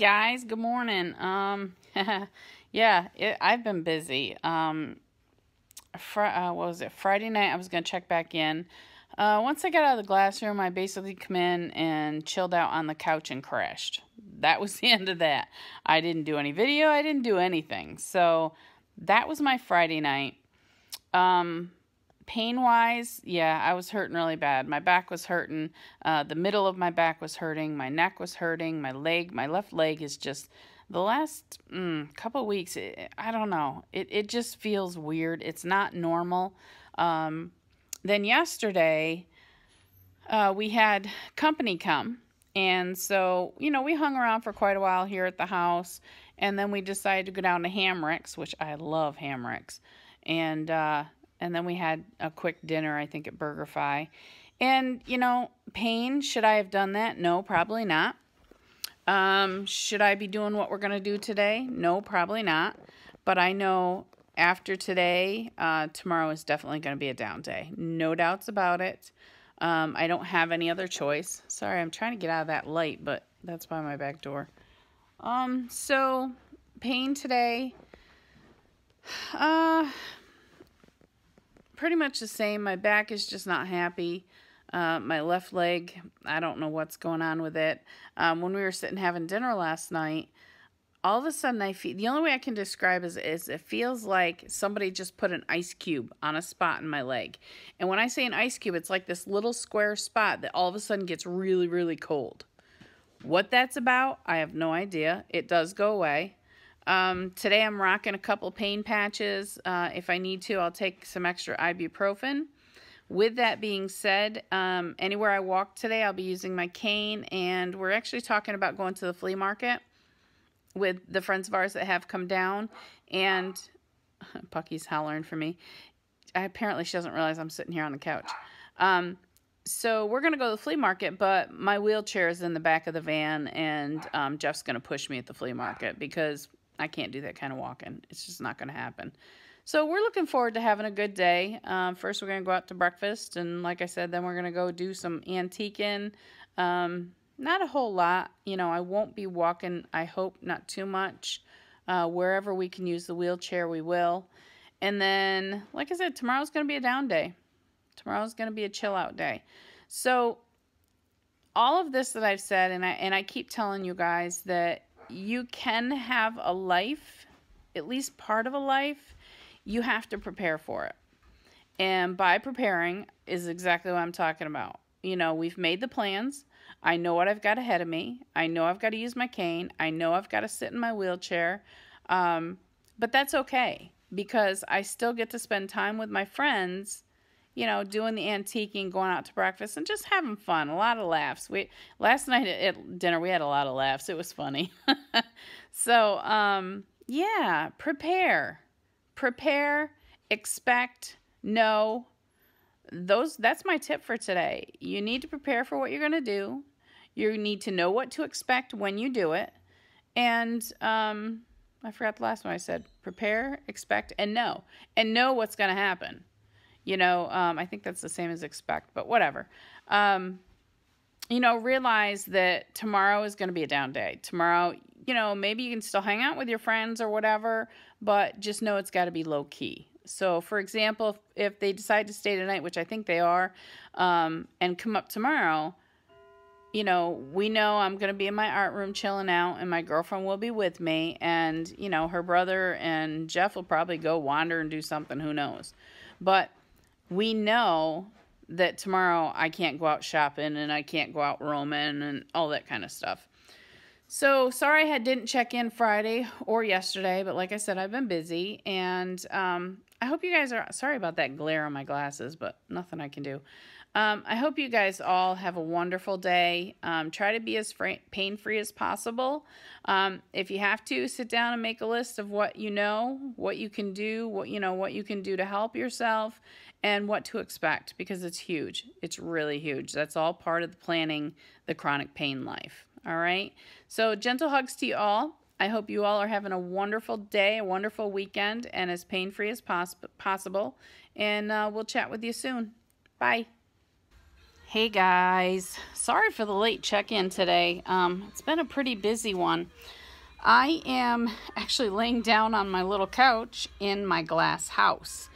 Guys, good morning. Um, yeah, it, I've been busy. Um, fr- uh, what was it? Friday night, I was gonna check back in. Uh, once I got out of the glass room, I basically come in and chilled out on the couch and crashed. That was the end of that. I didn't do any video. I didn't do anything. So that was my Friday night. Um, pain wise, yeah, I was hurting really bad. My back was hurting. Uh, the middle of my back was hurting. My neck was hurting. My leg, my left leg is just the last mm, couple weeks. It, I don't know. It it just feels weird. It's not normal. Um, then yesterday, uh, we had company come. And so, you know, we hung around for quite a while here at the house. And then we decided to go down to Hamricks, which I love Hamricks. And uh, and then we had a quick dinner, I think, at BurgerFi. And, you know, pain, should I have done that? No, probably not. Um, should I be doing what we're going to do today? No, probably not. But I know after today, uh, tomorrow is definitely going to be a down day. No doubts about it. Um, I don't have any other choice. Sorry, I'm trying to get out of that light, but that's by my back door. Um, so pain today. Uh, pretty much the same. My back is just not happy. Uh, my left leg, I don't know what's going on with it. Um, when we were sitting having dinner last night, all of a sudden I feel the only way I can describe is, is it feels like somebody just put an ice cube on a spot in my leg. And when I say an ice cube, it's like this little square spot that all of a sudden gets really, really cold. What that's about, I have no idea. It does go away. Um, today I'm rocking a couple pain patches. Uh, if I need to, I'll take some extra ibuprofen. With that being said, um, anywhere I walk today, I'll be using my cane, and we're actually talking about going to the flea market with the friends of ours that have come down, and Pucky's hollering for me. Apparently, she doesn't realize I'm sitting here on the couch. Um, so we're going to go to the flea market, but my wheelchair is in the back of the van, and um, Jeff's going to push me at the flea market because I can't do that kind of walking. It's just not going to happen. So we're looking forward to having a good day. Um, first, we're going to go out to breakfast, and like I said, then we're going to go do some antiquing. Um, not a whole lot. You know, I won't be walking, I hope, not too much. Uh, wherever we can use the wheelchair, we will. And then, like I said, tomorrow's going to be a down day. Tomorrow's going to be a chill out day. So, all of this that I've said, and I and I keep telling you guys that you can have a life, at least part of a life, you have to prepare for it. And by preparing is exactly what I'm talking about. You know, we've made the plans. I know what I've got ahead of me. I know I've got to use my cane. I know I've got to sit in my wheelchair. Um, but that's okay because I still get to spend time with my friends you know, doing the antiquing, going out to breakfast, and just having fun. A lot of laughs. We last night at, dinner we had a lot of laughs. It was funny. so um, yeah, prepare, prepare, expect, know. Those that's my tip for today. You need to prepare for what you're going to do. You need to know what to expect when you do it, and um, I forgot the last one I said. Prepare, expect, and know, and know what's going to happen you know, um, I think that's the same as expect, but whatever. Um, you know, realize that tomorrow is going to be a down day. Tomorrow, you know, maybe you can still hang out with your friends or whatever, but just know it's got to be low key. So, for example, if, if, they decide to stay tonight, which I think they are, um, and come up tomorrow, you know, we know I'm going to be in my art room chilling out, and my girlfriend will be with me, and, you know, her brother and Jeff will probably go wander and do something, who knows. But we know that tomorrow I can't go out shopping and I can't go out roaming and all that kind of stuff. So sorry I didn't check in Friday or yesterday, but like I said, I've been busy and um, I hope you guys are sorry about that glare on my glasses, but nothing I can do. Um, I hope you guys all have a wonderful day. Um, try to be as pain free as possible. Um, if you have to, sit down and make a list of what you know, what you can do, what you know, what you can do to help yourself, and what to expect because it's huge. It's really huge. That's all part of the planning the chronic pain life. All right. So, gentle hugs to you all. I hope you all are having a wonderful day, a wonderful weekend, and as pain free as poss- possible. And uh, we'll chat with you soon. Bye. Hey guys, sorry for the late check-in today. Um, it's been a pretty busy one. I am actually laying down on my little couch in my glass house.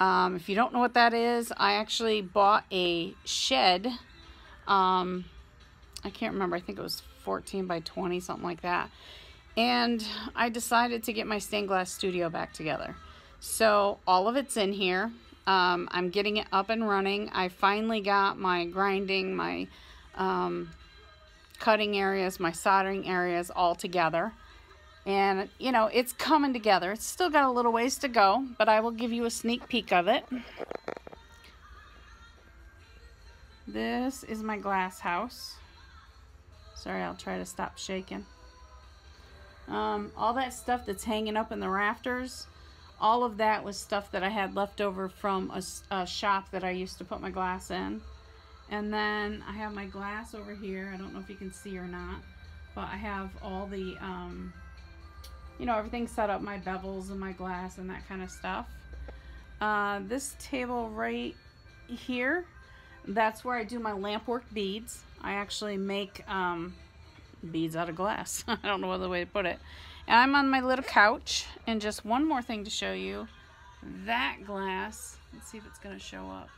Um, if you don't know what that is, I actually bought a shed. Um, I can't remember, I think it was 14 by 20, something like that. And I decided to get my stained glass studio back together. So all of it's in here. Um, I'm getting it up and running. I finally got my grinding, my um, cutting areas, my soldering areas all together. And, you know, it's coming together. It's still got a little ways to go, but I will give you a sneak peek of it. This is my glass house. Sorry, I'll try to stop shaking. Um, all that stuff that's hanging up in the rafters, all of that was stuff that I had left over from a, a, shop that I used to put my glass in. And then I have my glass over here. I don't know if you can see or not, but I have all the, um, you know, everything set up, my bevels and my glass and that kind of stuff. Uh, this table right here, that's where I do my lampwork beads. I actually make um, beads out of glass. I don't know other way to put it. And I'm on my little couch. And just one more thing to show you. That glass, let's see if it's going to show up.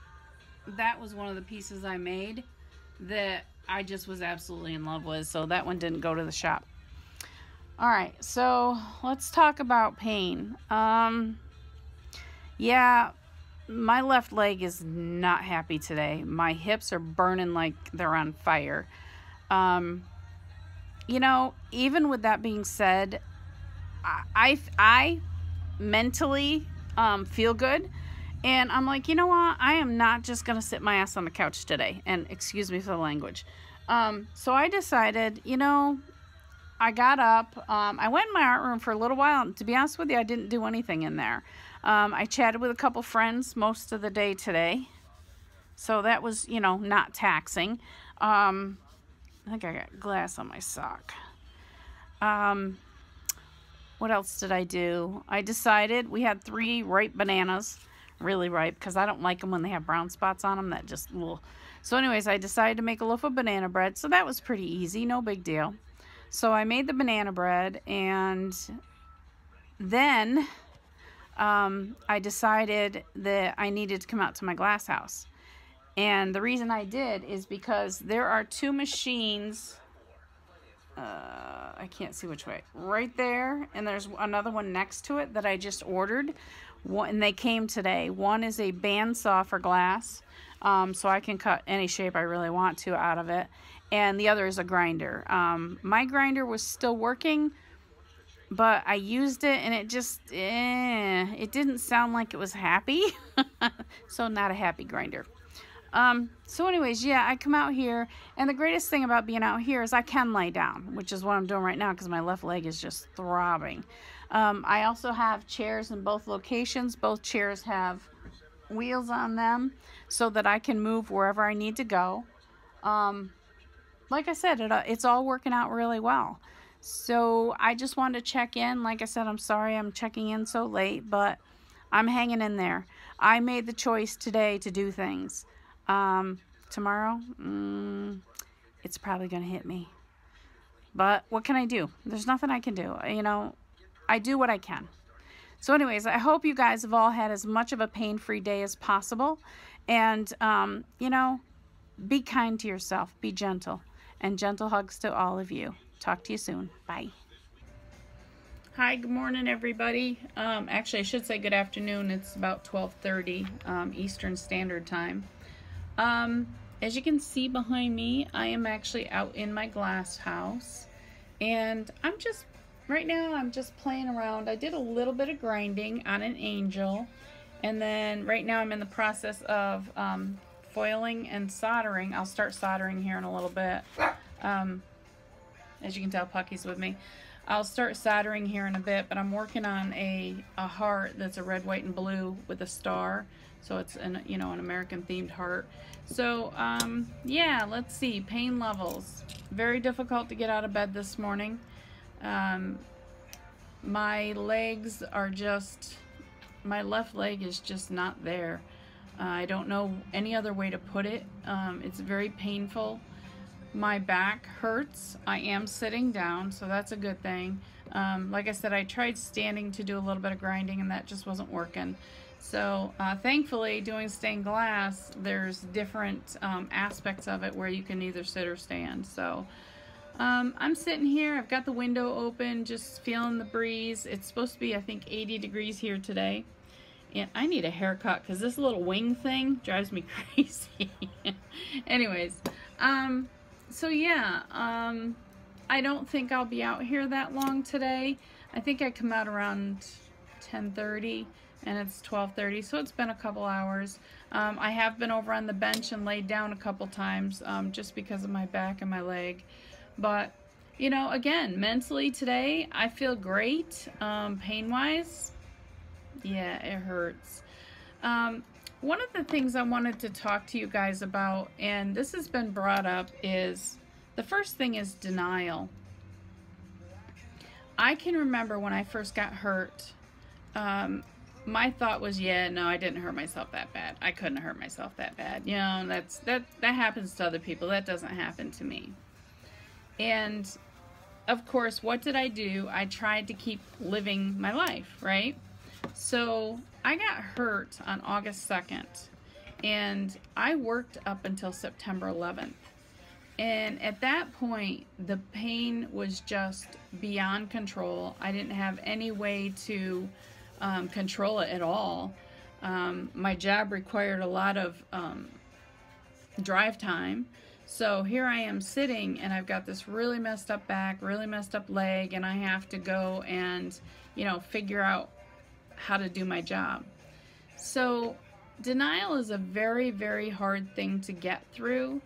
That was one of the pieces I made that I just was absolutely in love with. So that one didn't go to the shop. All right, so let's talk about pain. Um, yeah, my left leg is not happy today. My hips are burning like they're on fire. Um, you know, even with that being said, I, I, I mentally um, feel good. And I'm like, you know what? I am not just going to sit my ass on the couch today. And excuse me for the language. Um, so I decided, you know, I got up. Um, I went in my art room for a little while. To be honest with you, I didn't do anything in there. Um, I chatted with a couple friends most of the day today. So that was, you know, not taxing. Um, I think I got glass on my sock. Um, what else did I do? I decided we had three ripe bananas, really ripe, because I don't like them when they have brown spots on them. That just little. So, anyways, I decided to make a loaf of banana bread. So that was pretty easy, no big deal. So I made the banana bread, and then um, I decided that I needed to come out to my glass house. And the reason I did is because there are two machines. Uh, I can't see which way. Right there, and there's another one next to it that I just ordered. And they came today. One is a bandsaw for glass, um, so I can cut any shape I really want to out of it. And the other is a grinder. Um, my grinder was still working, but I used it and it just, eh, it didn't sound like it was happy. so not a happy grinder. Um, so anyways, yeah, I come out here, and the greatest thing about being out here is I can lay down, which is what I'm doing right now because my left leg is just throbbing. Um, I also have chairs in both locations. Both chairs have wheels on them so that I can move wherever I need to go. Um, like I said, it, uh, it's all working out really well. So I just wanted to check in. Like I said, I'm sorry I'm checking in so late, but I'm hanging in there. I made the choice today to do things. Um, tomorrow, mm, it's probably going to hit me. But what can I do? There's nothing I can do. You know, I do what I can. So anyways, I hope you guys have all had as much of a pain-free day as possible. And, um, you know, be kind to yourself. Be gentle. And gentle hugs to all of you. Talk to you soon. Bye. Hi, good morning, everybody. Um, actually, I should say good afternoon. It's about 1230 um, Eastern Standard Time. Um, as you can see behind me, I am actually out in my glass house. And I'm just, right now, I'm just playing around. I did a little bit of grinding on an angel. And then right now I'm in the process of um, foiling and soldering. I'll start soldering here in a little bit. Um, as you can tell, Pucky's with me. I'll start soldering here in a bit, but I'm working on a, a heart that's a red, white, and blue with a star. So it's an, you know, an American themed heart. So, um, yeah, let's see. Pain levels. Very difficult to get out of bed this morning. Um, my legs are just, my left leg is just not there. Uh, I don't know any other way to put it. Um, it's very painful. My back hurts. I am sitting down, so that's a good thing. Um, like I said, I tried standing to do a little bit of grinding, and that just wasn't working. So uh, thankfully, doing stained glass, there's different um, aspects of it where you can either sit or stand. So um, I'm sitting here. I've got the window open, just feeling the breeze. It's supposed to be, I think, 80 degrees here today. And I need a haircut because this little wing thing drives me crazy. Anyways, um, so yeah, um, I don't think I'll be out here that long today. I think I come out around 10:30 and it's 12:30, so it's been a couple hours. Um, I have been over on the bench and laid down a couple times um, just because of my back and my leg, but you know, again, mentally today I feel great. Um, pain-wise, yeah, it hurts. Um, one of the things I wanted to talk to you guys about, and this has been brought up, is the first thing is denial. I can remember when I first got hurt, um, my thought was, yeah, no, I didn't hurt myself that bad. I couldn't hurt myself that bad. You know, that's that that happens to other people. That doesn't happen to me. And of course, what did I do? I tried to keep living my life, right? So I got hurt on August 2nd, and I worked up until September 11th. And at that point, the pain was just beyond control. I didn't have any way to um, control it at all. Um, my job required a lot of um, drive time. So here I am sitting and I've got this really messed up back, really messed up leg, and I have to go and, you know, figure out how to do my job. So denial is a very, very hard thing to get through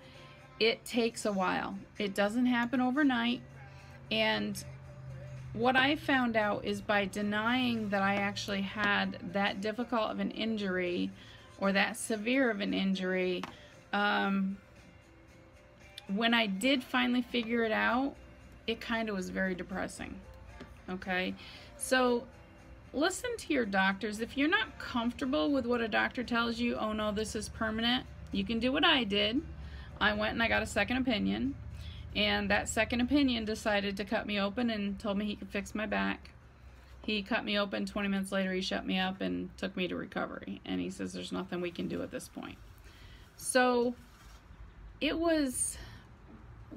it takes a while. It doesn't happen overnight. And what I found out is by denying that I actually had that difficult of an injury or that severe of an injury, um, when I did finally figure it out, it kind of was very depressing. Okay? So listen to your doctors. If you're not comfortable with what a doctor tells you, oh no, this is permanent, you can do what I did I went and I got a second opinion, and that second opinion decided to cut me open and told me he could fix my back. He cut me open. 20 minutes later, he shut me up and took me to recovery. And he says, There's nothing we can do at this point. So it was,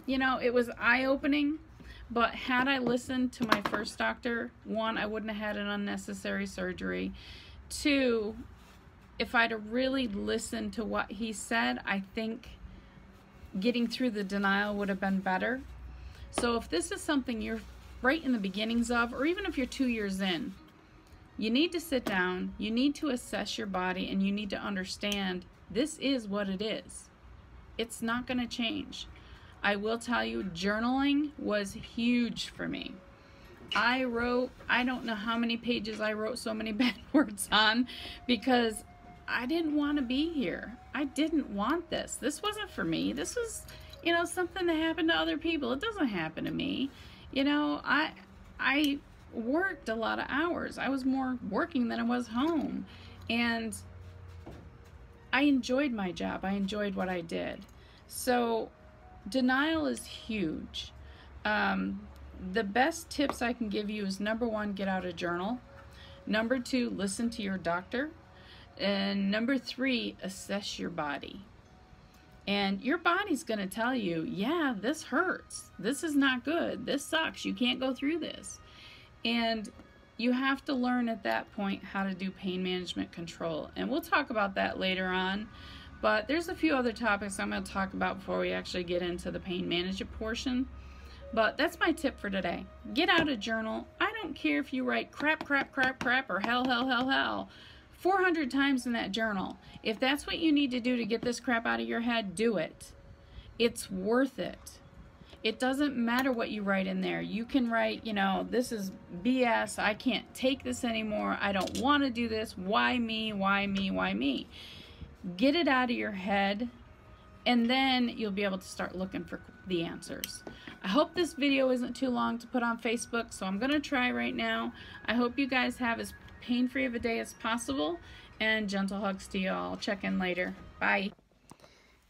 you know, it was eye opening. But had I listened to my first doctor, one, I wouldn't have had an unnecessary surgery. Two, if I'd have really listened to what he said, I think getting through the denial would have been better. So if this is something you're right in the beginnings of, or even if you're two years in, you need to sit down, you need to assess your body, and you need to understand this is what it is. It's not going to change. I will tell you, journaling was huge for me. I wrote, I don't know how many pages I wrote so many bad words on because I didn't want to be here. I didn't want this. This wasn't for me. This was, you know, something that happened to other people. It doesn't happen to me. You know, I I worked a lot of hours. I was more working than I was home. And I enjoyed my job. I enjoyed what I did. So denial is huge. Um, the best tips I can give you is number one, get out a journal. Number two, listen to your doctor. And number three, assess your body. And your body's going to tell you, yeah, this hurts. This is not good. This sucks. You can't go through this. And you have to learn at that point how to do pain management control. And we'll talk about that later on. But there's a few other topics I'm going to talk about before we actually get into the pain management portion. But that's my tip for today. Get out a journal. I don't care if you write crap, crap, crap, crap, or hell, hell, hell, hell. 400 times in that journal. If that's what you need to do to get this crap out of your head, do it. It's worth it. It doesn't matter what you write in there. You can write, you know, this is BS. I can't take this anymore. I don't want to do this. Why me? Why me? Why me? Get it out of your head and then you'll be able to start looking for the answers. I hope this video isn't too long to put on Facebook, so I'm going to try right now. I hope you guys have as pain-free of a day as possible. and gentle hugs to you all. Check in later. Bye.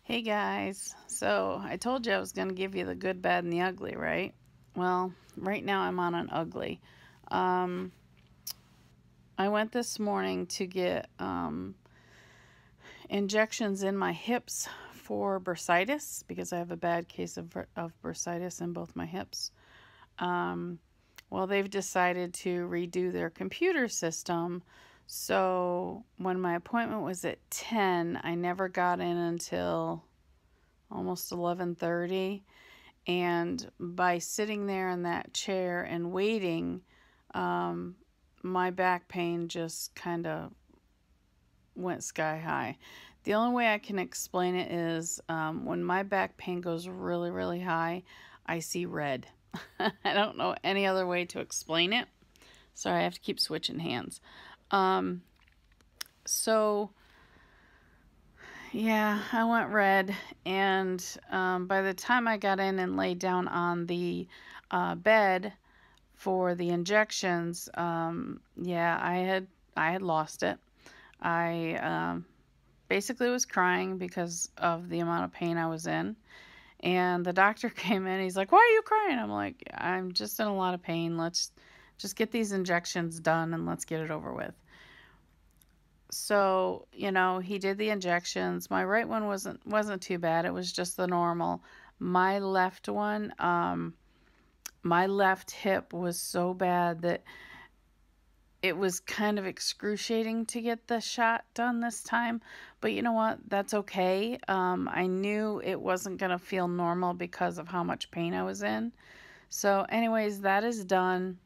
Hey guys, so I told you I was going to give you the good, bad, and the ugly, right? Well, right now I'm on an ugly. Um, I went this morning to get um, injections in my hips for bursitis because I have a bad case of, of bursitis in both my hips. Um, well, they've decided to redo their computer system. So when my appointment was at 10, I never got in until almost 11:30 and by sitting there in that chair and waiting um, my back pain just kind of went sky high. The only way I can explain it is um, when my back pain goes really, really high, I see red. I don't know any other way to explain it. Sorry, I have to keep switching hands. Um, so, yeah, I went red, and um, by the time I got in and laid down on the uh, bed for the injections, um, yeah, I had I had lost it. I um, basically was crying because of the amount of pain I was in. And the doctor came in. He's like, "Why are you crying?" I'm like, "I'm just in a lot of pain. Let's just get these injections done and let's get it over with." So, you know, he did the injections. My right one wasn't wasn't too bad. It was just the normal. My left one, um my left hip was so bad that it was kind of excruciating to get the shot done this time, but you know what? That's okay. Um, I knew it wasn't going to feel normal because of how much pain I was in. So, anyways, that is done.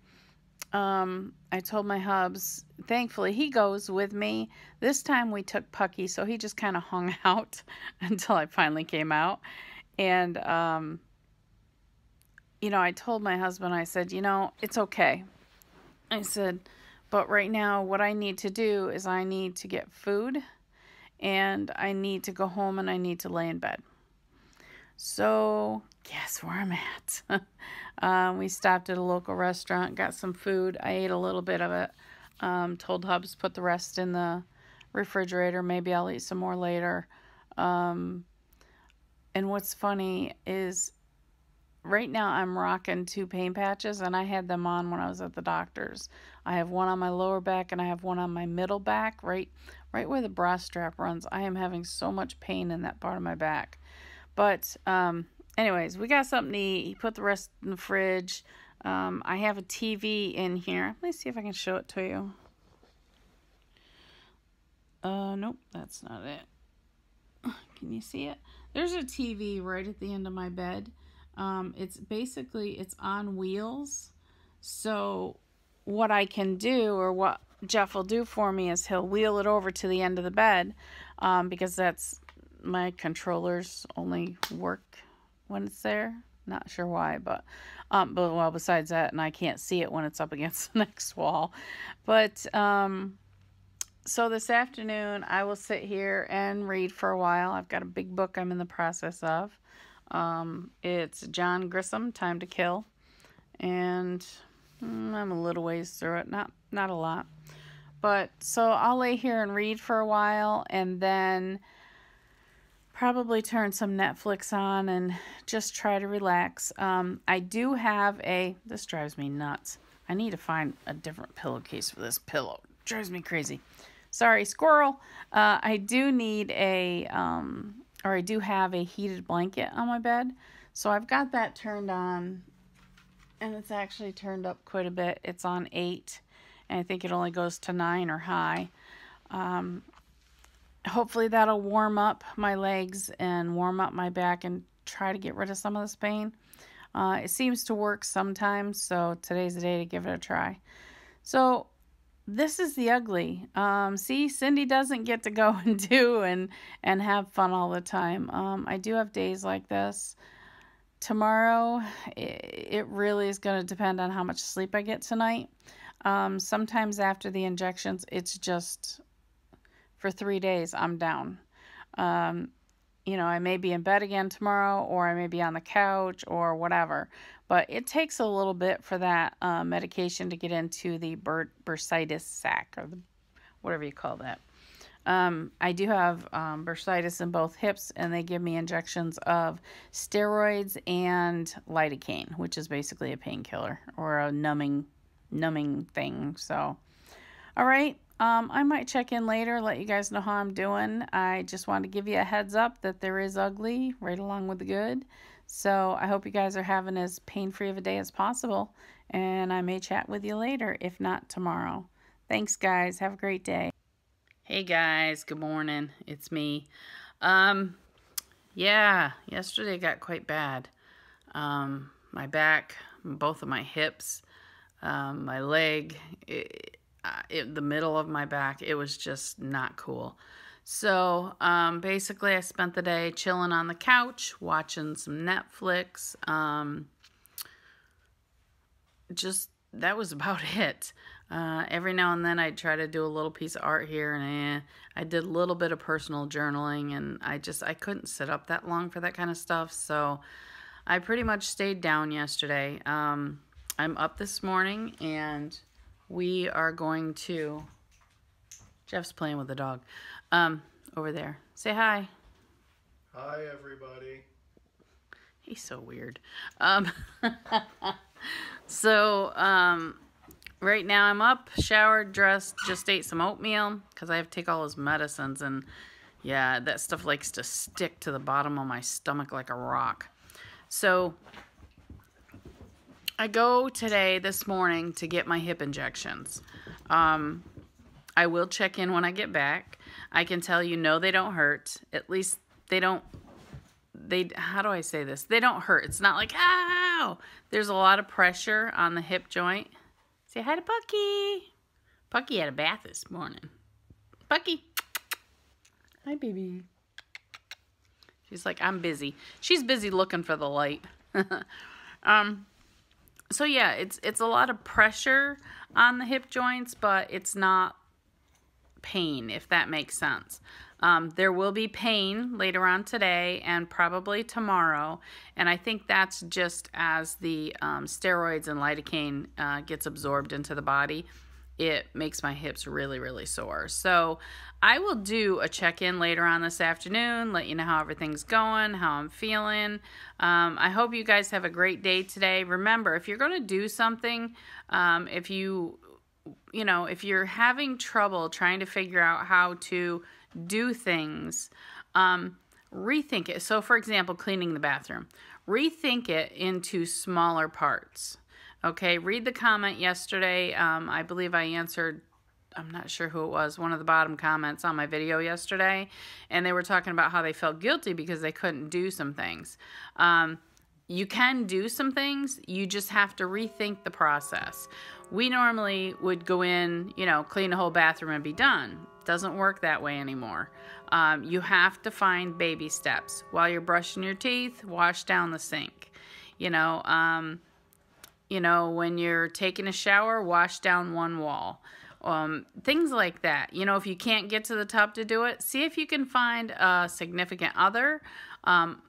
Um, I told my hubs, thankfully, he goes with me. This time we took Pucky, so he just kind of hung out until I finally came out. And, um, you know, I told my husband, I said, you know, it's okay. I said, but right now, what I need to do is I need to get food and I need to go home and I need to lay in bed. So, guess where I'm at? um, we stopped at a local restaurant, got some food. I ate a little bit of it. Um, told Hubs put the rest in the refrigerator. Maybe I'll eat some more later. Um, and what's funny is right now I'm rocking two pain patches and I had them on when I was at the doctor's. I have one on my lower back and I have one on my middle back, right right where the bra strap runs. I am having so much pain in that part of my back. But um anyways, we got something to eat. He put the rest in the fridge. Um, I have a TV in here. Let me see if I can show it to you. Uh, nope, that's not it. Can you see it? There's a TV right at the end of my bed. Um, it's basically, it's on wheels. So what I can do or what Jeff will do for me is he'll wheel it over to the end of the bed um, because that's my controllers only work when it's there. Not sure why, but um, but well, besides that, and I can't see it when it's up against the next wall. But um, so this afternoon, I will sit here and read for a while. I've got a big book I'm in the process of. Um, it's John Grisham, Time to Kill, and I'm a little ways through it, not not a lot. But so I'll lay here and read for a while, and then probably turn some Netflix on and just try to relax. Um, I do have a. This drives me nuts. I need to find a different pillowcase for this pillow. Drives me crazy. Sorry, squirrel. Uh, I do need a um, or I do have a heated blanket on my bed. So I've got that turned on and it's actually turned up quite a bit. It's on 8 and I think it only goes to 9 or high. Um, hopefully that'll warm up my legs and warm up my back and try to get rid of some of this pain. Uh, it seems to work sometimes, so today's the day to give it a try. So this is the ugly. Um, see, Cindy doesn't get to go and do and and have fun all the time. Um, I do have days like this. Tomorrow, it, really is going to depend on how much sleep I get tonight. Um, sometimes after the injections, it's just for three days, I'm down. Um, you know, I may be in bed again tomorrow, or I may be on the couch, or whatever. But it takes a little bit for that uh, medication to get into the bur- bursitis sac, or the, whatever you call that. Um, I do have um, bursitis in both hips, and they give me injections of steroids and lidocaine, which is basically a painkiller or a numbing, numbing thing. So, all right, um, I might check in later, let you guys know how I'm doing. I just want to give you a heads up that there is ugly right along with the good. So I hope you guys are having as pain-free of a day as possible, and I may chat with you later, if not tomorrow. Thanks, guys. Have a great day. Hey guys, good morning. It's me. Um, yeah, yesterday got quite bad. Um, my back, both of my hips, um, my leg, it, it, the middle of my back, it was just not cool. So um, basically, I spent the day chilling on the couch, watching some Netflix. Um, just that was about it. Uh, every now and then I'd try to do a little piece of art here and eh, I did a little bit of personal journaling and I just I couldn't sit up that long for that kind of stuff so I pretty much stayed down yesterday. Um, I'm up this morning and we are going to Jeff's playing with the dog um, over there. Say hi. Hi everybody. He's so weird. Um, so um, right now I'm up, showered, dressed, just ate some oatmeal because I have to take all those medicines and yeah, that stuff likes to stick to the bottom of my stomach like a rock. So I go today, this morning, to get my hip injections. Um, I will check in when I get back. I can tell you, no, they don't hurt. At least they don't they how do I say this? They don't hurt. It's not like ow. There's a lot of pressure on the hip joint. Say hi to Pucky. Pucky had a bath this morning. Pucky. Hi, baby. She's like, I'm busy. She's busy looking for the light. um, so yeah, it's it's a lot of pressure on the hip joints, but it's not pain, if that makes sense. Um, there will be pain later on today and probably tomorrow, and I think that's just as the um, steroids and lidocaine uh, gets absorbed into the body. It makes my hips really, really sore. So I will do a check-in later on this afternoon, let you know how everything's going, how I'm feeling. Um, I hope you guys have a great day today. Remember, if you're going to do something, um, if you you know, if you're having trouble trying to figure out how to do things, um, rethink it. So, for example, cleaning the bathroom, rethink it into smaller parts. Okay, read the comment yesterday. Um, I believe I answered, I'm not sure who it was, one of the bottom comments on my video yesterday. And they were talking about how they felt guilty because they couldn't do some things. Um, you can do some things, you just have to rethink the process. We normally would go in, you know, clean the whole bathroom and be done. Doesn't work that way anymore. Um, you have to find baby steps. While you're brushing your teeth, wash down the sink. You know, um, you know, when you're taking a shower, wash down one wall. Um, things like that. You know, if you can't get to the tub to do it, see if you can find a significant other. Um,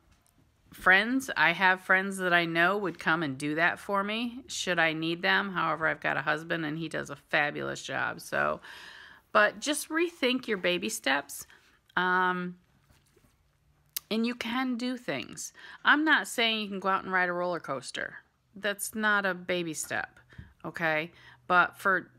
friends, I have friends that I know would come and do that for me should I need them. However, I've got a husband and he does a fabulous job. So, but just rethink your baby steps. Um, and you can do things. I'm not saying you can go out and ride a roller coaster. That's not a baby step, okay? But for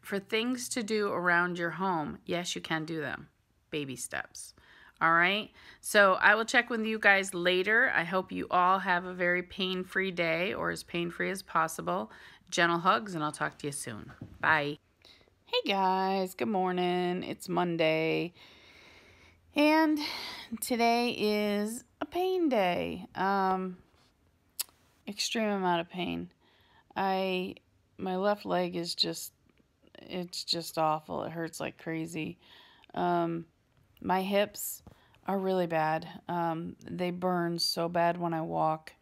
for things to do around your home, yes, you can do them. Baby steps. All right. So I will check with you guys later. I hope you all have a very pain-free day or as pain-free as possible. Gentle hugs and I'll talk to you soon. Bye. Hey guys, good morning. It's Monday. And today is a pain day. Um extreme amount of pain. I my left leg is just it's just awful. It hurts like crazy. Um my hips are really bad. Um they burn so bad when I walk.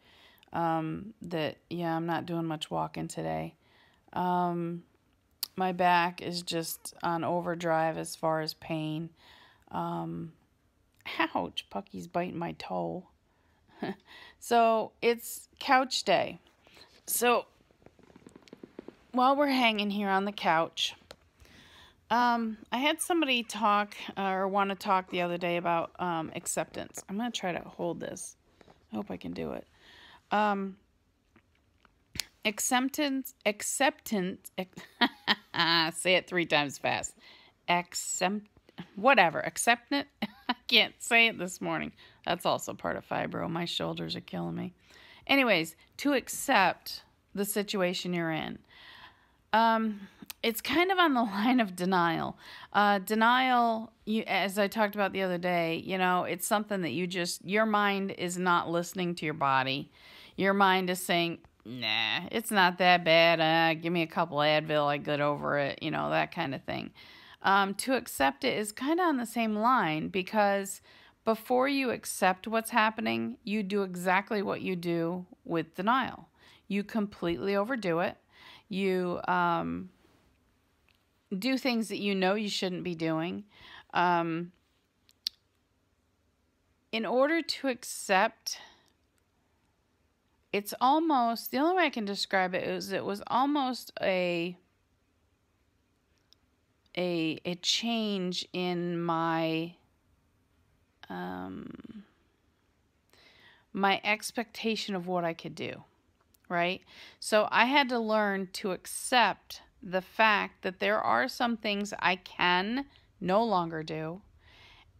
Um that yeah, I'm not doing much walking today. Um my back is just on overdrive as far as pain. Um, ouch, Pucky's biting my toe. so it's couch day. So while we're hanging here on the couch, Um, I had somebody talk uh, or want to talk the other day about um, acceptance. I'm going to try to hold this. I hope I can do it. Um, acceptance, acceptance, say it three times fast. Accept, whatever, acceptance. I can't say it this morning. That's also part of fibro. My shoulders are killing me. Anyways, to accept the situation you're in. Um, it's kind of on the line of denial. Uh, denial, you, as I talked about the other day, you know, it's something that you just, your mind is not listening to your body. Your mind is saying, nah, it's not that bad. Uh, give me a couple Advil, I get over it, you know, that kind of thing. Um, to accept it is kind of on the same line because before you accept what's happening, you do exactly what you do with denial. You completely overdo it. You um, do things that you know you shouldn't be doing. Um, in order to accept, it's almost the only way I can describe it is it was almost a a a change in my um, my expectation of what I could do, right? So I had to learn to accept the fact that there are some things I can no longer do.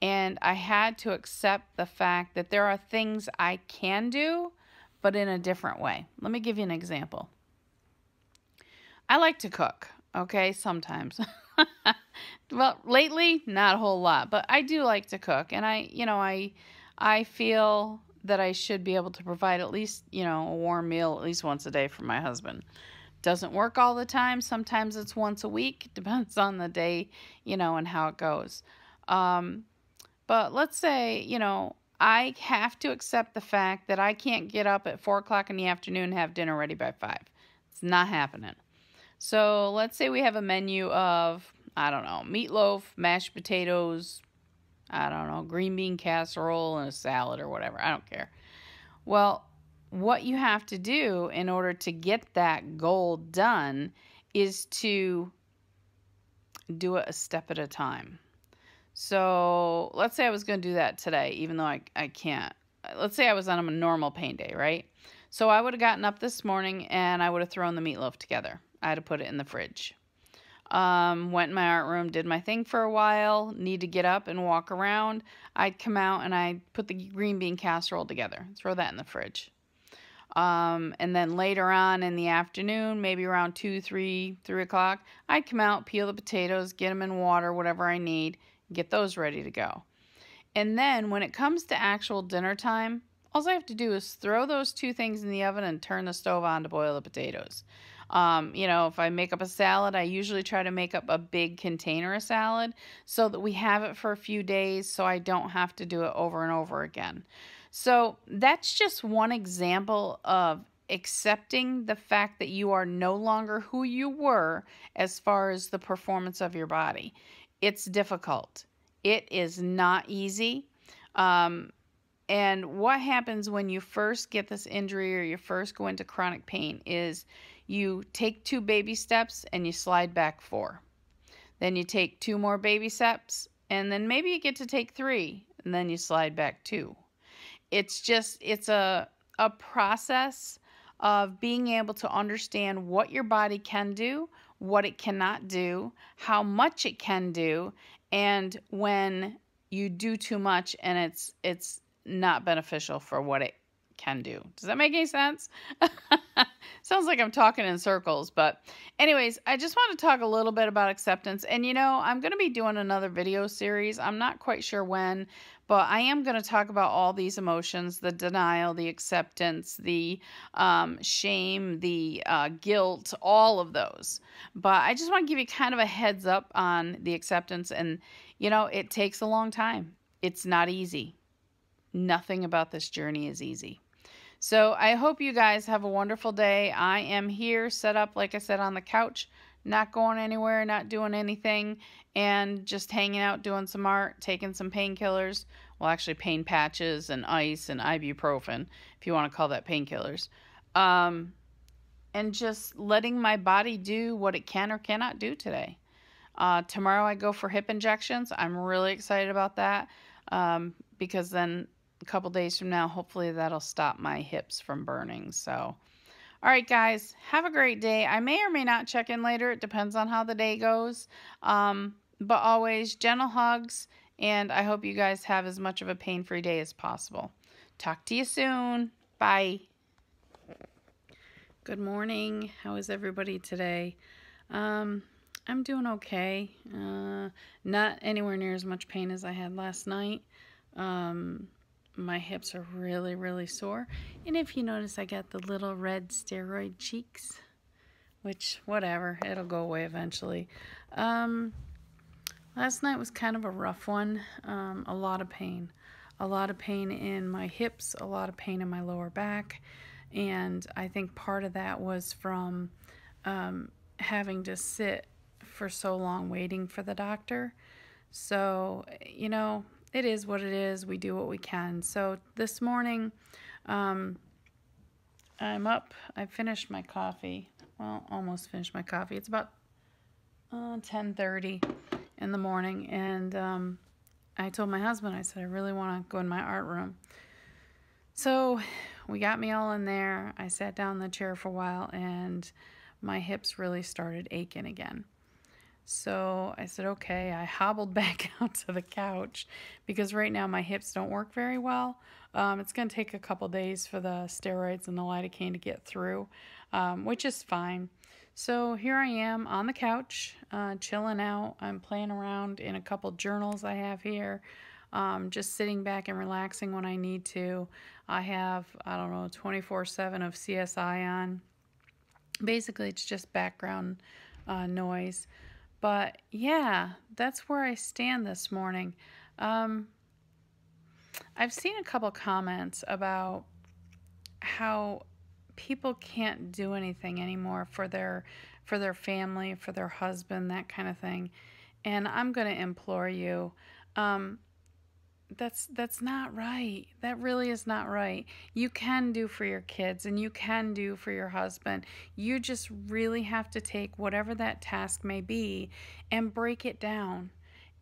And I had to accept the fact that there are things I can do, but in a different way. Let me give you an example. I like to cook, okay, sometimes. well, lately, not a whole lot, but I do like to cook, and I, you know, I, I feel that I should be able to provide at least, you know, a warm meal at least once a day for my husband. Doesn't work all the time. Sometimes it's once a week. Depends on the day, you know, and how it goes. Um, but let's say, you know, I have to accept the fact that I can't get up at four o'clock in the afternoon and have dinner ready by five. It's not happening. So let's say we have a menu of, I don't know, meatloaf, mashed potatoes, I don't know, green bean casserole, and a salad or whatever. I don't care. Well, what you have to do in order to get that goal done is to do it a step at a time. So let's say I was going to do that today, even though I, I can't. Let's say I was on a normal pain day, right? So I would have gotten up this morning and I would have thrown the meatloaf together. I had to put it in the fridge. Um, went in my art room, did my thing for a while, need to get up and walk around. I'd come out and I'd put the green bean casserole together, throw that in the fridge. Um, and then later on in the afternoon, maybe around 2, 3, 3 o'clock, I'd come out, peel the potatoes, get them in water, whatever I need, get those ready to go. And then when it comes to actual dinner time, all I have to do is throw those two things in the oven and turn the stove on to boil the potatoes. Um, you know, if I make up a salad, I usually try to make up a big container of salad so that we have it for a few days so I don't have to do it over and over again. So that's just one example of accepting the fact that you are no longer who you were as far as the performance of your body. It's difficult. It is not easy. Um, and what happens when you first get this injury or you first go into chronic pain is you take two baby steps and you slide back four. Then you take two more baby steps and then maybe you get to take three and then you slide back two. It's just, it's a, a process of being able to understand what your body can do, what it cannot do, how much it can do, and when you do too much and it's it's not beneficial for what it can do. Does that make any sense? Sounds like I'm talking in circles, but anyways, I just want to talk a little bit about acceptance. And you know, I'm going to be doing another video series. I'm not quite sure when, but I am going to talk about all these emotions the denial, the acceptance, the um, shame, the uh, guilt, all of those. But I just want to give you kind of a heads up on the acceptance. And, you know, it takes a long time, it's not easy. Nothing about this journey is easy. So I hope you guys have a wonderful day. I am here set up, like I said, on the couch, not going anywhere, not doing anything, and just hanging out, doing some art, taking some painkillers. Well, actually, pain patches and ice and ibuprofen, if you want to call that painkillers. Um, and just letting my body do what it can or cannot do today. Uh, tomorrow I go for hip injections. I'm really excited about that um, because then a couple days from now, hopefully that'll stop my hips from burning. So, all right, guys, have a great day. I may or may not check in later. It depends on how the day goes. Um, but always gentle hugs, and I hope you guys have as much of a pain free day as possible. Talk to you soon. Bye. Good morning. How is everybody today? Um, I'm doing okay. Uh, not anywhere near as much pain as I had last night. Um, my hips are really, really sore. And if you notice, I got the little red steroid cheeks, which, whatever, it'll go away eventually. Um, last night was kind of a rough one. Um, a lot of pain. A lot of pain in my hips, a lot of pain in my lower back. And I think part of that was from um, having to sit for so long waiting for the doctor. So, you know, it is what it is. We do what we can. So this morning, um, I'm up. I finished my coffee. Well, almost finished my coffee. It's about uh, 10:30 in the morning, and um, I told my husband, I said, I really want to go in my art room. So we got me all in there. I sat down in the chair for a while, and my hips really started aching again. So I said, okay. I hobbled back out to the couch because right now my hips don't work very well. Um, it's going to take a couple days for the steroids and the lidocaine to get through, um, which is fine. So here I am on the couch, uh, chilling out. I'm playing around in a couple journals I have here, um, just sitting back and relaxing when I need to. I have, I don't know, 24 7 of CSI on. Basically, it's just background uh, noise. But yeah, that's where I stand this morning. Um, I've seen a couple comments about how people can't do anything anymore for their for their family, for their husband, that kind of thing. And I'm going to implore you um, that's that's not right. That really is not right. You can do for your kids and you can do for your husband. You just really have to take whatever that task may be and break it down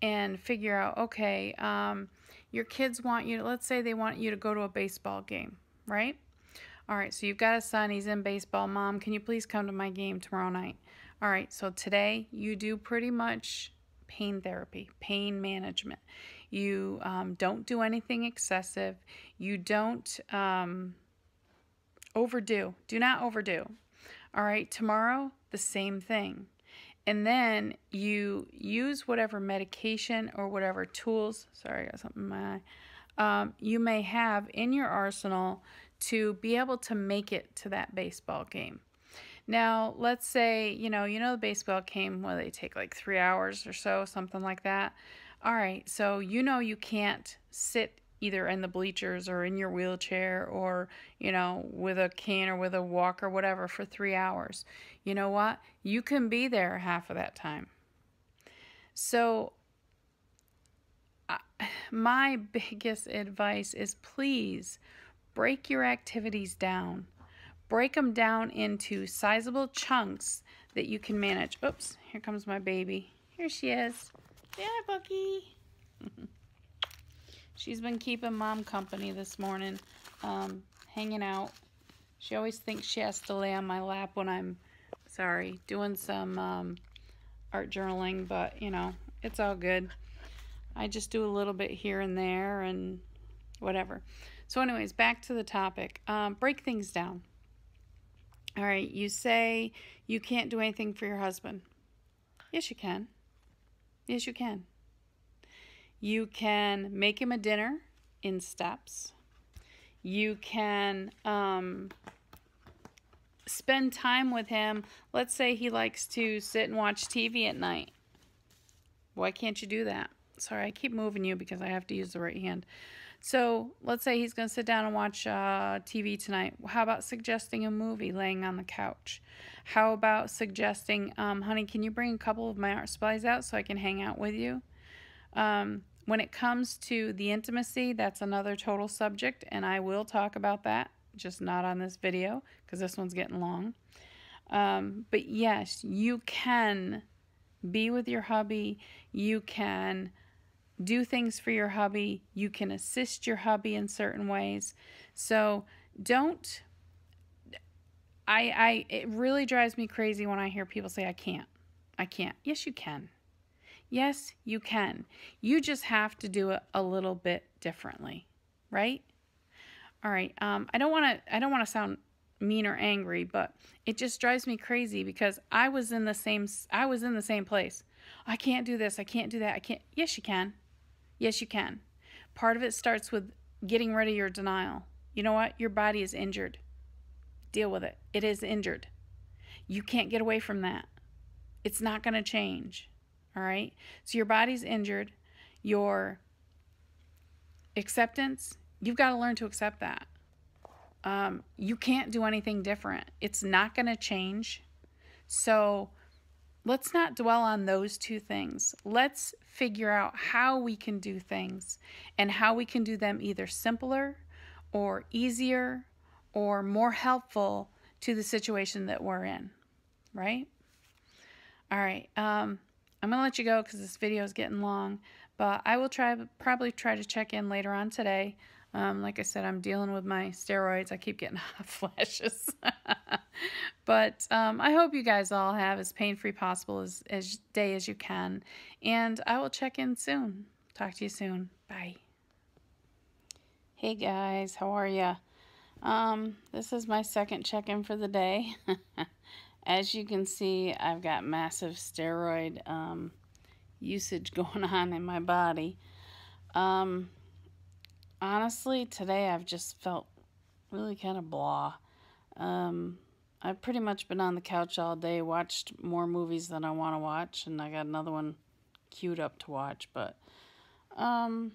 and figure out okay, um, your kids want you to, let's say they want you to go to a baseball game, right? All right, so you've got a son, he's in baseball. Mom, can you please come to my game tomorrow night? All right, so today you do pretty much pain therapy, pain management you um, don't do anything excessive. You don't um, overdo. Do not overdo. All right, tomorrow, the same thing. And then you use whatever medication or whatever tools, sorry, I got something in my eye, um, you may have in your arsenal to be able to make it to that baseball game. Now, let's say, you know, you know the baseball game where they take like three hours or so, something like that. All right, so you know you can't sit either in the bleachers or in your wheelchair or, you know, with a cane or with a walker, or whatever, for three hours. You know what? You can be there half of that time. So, my biggest advice is please break your activities down. Break them down into sizable chunks that you can manage. Oops, here comes my baby. Here she is. Yeah, Bucky. She's been keeping mom company this morning, um, hanging out. She always thinks she has to lay on my lap when I'm, sorry, doing some um, art journaling, but you know, it's all good. I just do a little bit here and there and whatever. So, anyways, back to the topic. Um, break things down. All right, you say you can't do anything for your husband. Yes, you can. Yes, you can. You can make him a dinner in steps. You can um, spend time with him. Let's say he likes to sit and watch TV at night. Why can't you do that? Sorry, I keep moving you because I have to use the right hand. So let's say he's going to sit down and watch uh, TV tonight. How about suggesting a movie laying on the couch? How about suggesting, um, honey, can you bring a couple of my art supplies out so I can hang out with you? Um, when it comes to the intimacy, that's another total subject, and I will talk about that, just not on this video because this one's getting long. Um, but yes, you can be with your hubby. You can do things for your hubby. You can assist your hubby in certain ways. So don't. I, I, it really drives me crazy when I hear people say, I can't. I can't. Yes, you can. Yes, you can. You just have to do it a little bit differently, right? All right. Um, I don't want to. I don't want to sound mean or angry, but it just drives me crazy because I was in the same. I was in the same place. I can't do this. I can't do that. I can't. Yes, you can. Yes, you can. Part of it starts with getting rid of your denial. You know what? Your body is injured. Deal with it. It is injured. You can't get away from that. It's not going to change. All right? So your body's injured. Your acceptance, you've got to learn to accept that. Um, you can't do anything different. It's not going to change. So let's not dwell on those two things. Let's figure out how we can do things and how we can do them either simpler or easier or more helpful to the situation that we're in, right? All right, um, I'm gonna let you go because this video is getting long, but I will try probably try to check in later on today. Um, like I said, I'm dealing with my steroids. I keep getting hot flashes. but um, I hope you guys all have as pain-free possible as, as day as you can. And I will check in soon. Talk to you soon. Bye. Hey guys, how are ya? Um, this is my second check-in for the day. as you can see, I've got massive steroid um, usage going on in my body. Um, honestly, today I've just felt really kind of blah. Um, I've pretty much been on the couch all day, watched more movies than I want to watch, and I got another one queued up to watch. But um,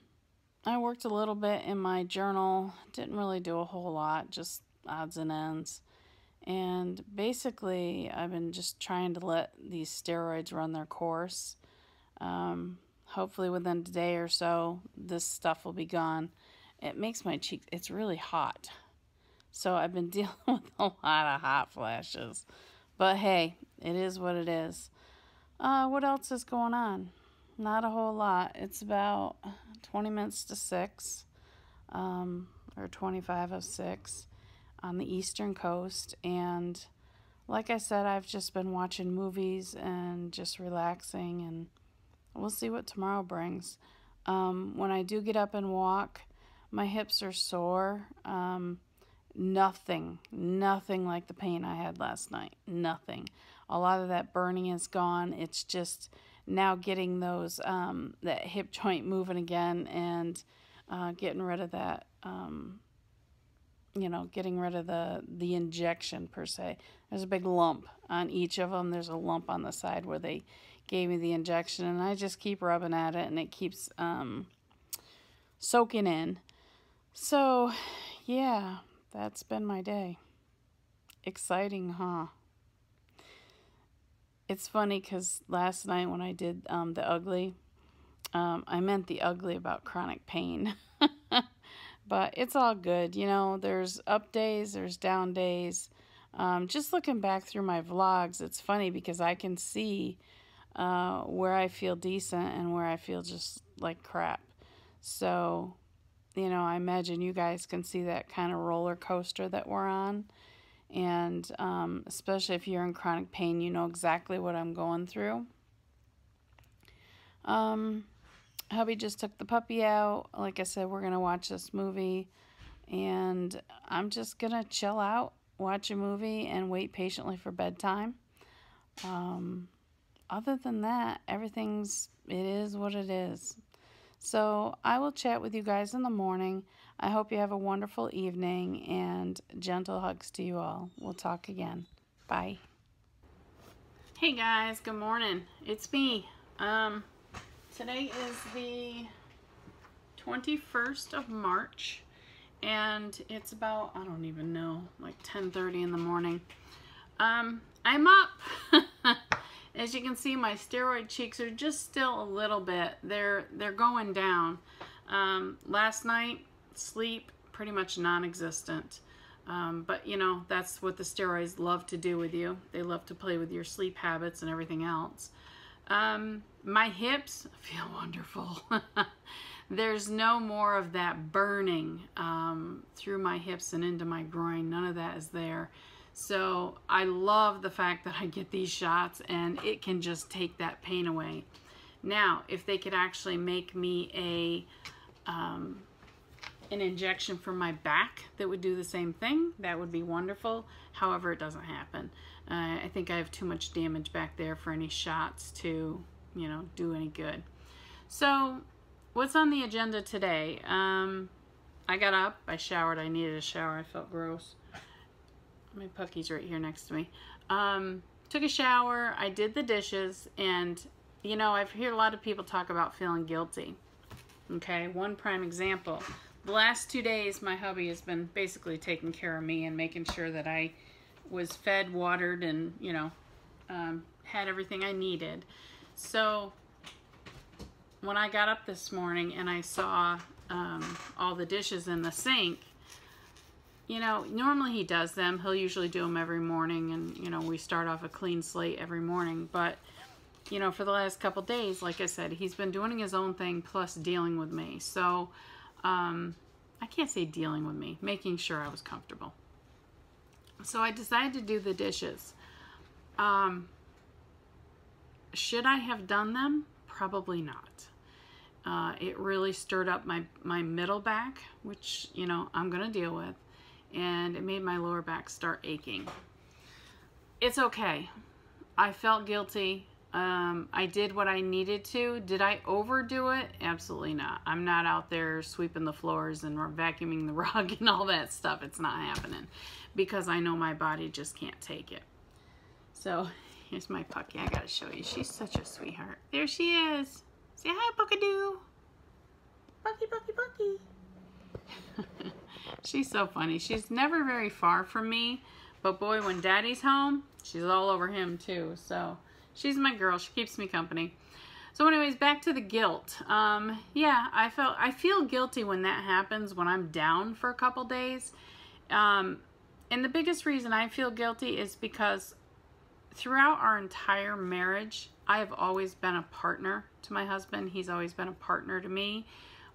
I worked a little bit in my journal, didn't really do a whole lot, just odds and ends. And basically, I've been just trying to let these steroids run their course. Um, hopefully, within a day or so, this stuff will be gone it makes my cheeks, it's really hot. So I've been dealing with a lot of hot flashes. But hey, it is what it is. Uh, what else is going on? Not a whole lot. It's about 20 minutes to 6, um, or 25 of 6 on the eastern coast. And like I said, I've just been watching movies and just relaxing, and we'll see what tomorrow brings. Um, when I do get up and walk, my hips are sore. Um, nothing, nothing like the pain I had last night. Nothing. A lot of that burning is gone. It's just now getting those um, that hip joint moving again and uh, getting rid of that. Um, you know, getting rid of the the injection per se. There's a big lump on each of them. There's a lump on the side where they gave me the injection, and I just keep rubbing at it, and it keeps um, soaking in. So, yeah, that's been my day. Exciting, huh? It's funny because last night when I did um, the ugly, um, I meant the ugly about chronic pain. but it's all good. You know, there's up days, there's down days. Um, just looking back through my vlogs, it's funny because I can see uh, where I feel decent and where I feel just like crap. So you know, I imagine you guys can see that kind of roller coaster that we're on. And um, especially if you're in chronic pain, you know exactly what I'm going through. Um, hubby just took the puppy out. Like I said, we're going to watch this movie. And I'm just going to chill out, watch a movie, and wait patiently for bedtime. Um, other than that, everything's, it is what it is. So I will chat with you guys in the morning. I hope you have a wonderful evening and gentle hugs to you all. We'll talk again. Bye. Hey guys, good morning. It's me. Um, today is the 21st of March and it's about, I don't even know, like 10.30 in the morning. Um, I'm up. As you can see, my steroid cheeks are just still a little bit. They're, they're going down. Um, last night, sleep, pretty much non-existent. Um, but, you know, that's what the steroids love to do with you. They love to play with your sleep habits and everything else. Um, my hips feel wonderful. There's no more of that burning um, through my hips and into my groin. None of that is there. So I love the fact that I get these shots and it can just take that pain away. Now, if they could actually make me a um, an injection for my back that would do the same thing, that would be wonderful. However, it doesn't happen. Uh, I think I have too much damage back there for any shots to, you know, do any good. So, what's on the agenda today? Um, I got up, I showered, I needed a shower, I felt gross. My pucky's right here next to me. Um, took a shower, I did the dishes, and, you know, I've heard a lot of people talk about feeling guilty. Okay, one prime example. The last two days, my hubby has been basically taking care of me and making sure that I was fed, watered, and you know, um, had everything I needed. So when I got up this morning and I saw um, all the dishes in the sink, you know, normally he does them. He'll usually do them every morning, and you know, we start off a clean slate every morning. But you know, for the last couple days, like I said, he's been doing his own thing plus dealing with me. So um, I can't say dealing with me, making sure I was comfortable. So I decided to do the dishes. Um, should I have done them? Probably not. Uh, it really stirred up my, my middle back, which, you know, I'm going to deal with. And it made my lower back start aching. It's okay. I felt guilty. Um, I did what I needed to. Did I overdo it? Absolutely not. I'm not out there sweeping the floors and vacuuming the rug and all that stuff. It's not happening because I know my body just can't take it. So here's my pucky. I gotta show you. She's such a sweetheart. There she is. Say hi, Puckadoo. Pucky, Pucky, Pucky. she's so funny. She's never very far from me, but boy, when Daddy's home, she's all over him too. So she's my girl. She keeps me company. So anyways, back to the guilt. Um, yeah, I felt I feel guilty when that happens when I'm down for a couple days. Um, and the biggest reason I feel guilty is because throughout our entire marriage, I have always been a partner to my husband. He's always been a partner to me.